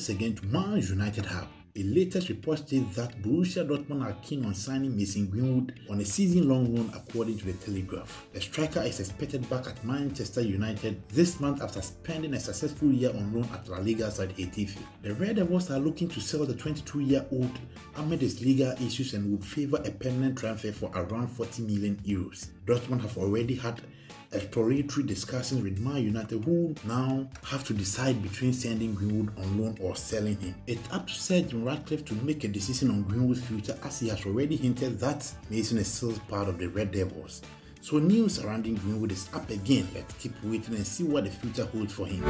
once again to Man United Hub. A latest report states that Borussia Dortmund are keen on signing Mason Greenwood on a season-long loan according to the Telegraph. The striker is expected back at Manchester United this month after spending a successful year on loan at La Liga side Getafe. The Red Devils are looking to sell the 22-year-old amid his legal issues and would favour a permanent transfer for around 40 million euros. Dortmund have already had exploratory discussions with Man United who now have to decide between sending Greenwood on loan or selling him. It's up to Sir Jim to make a decision on Greenwood's future as he has already hinted that Mason is still part of the Red Devils. So news surrounding Greenwood is up again. Let's keep waiting and see what the future holds for him.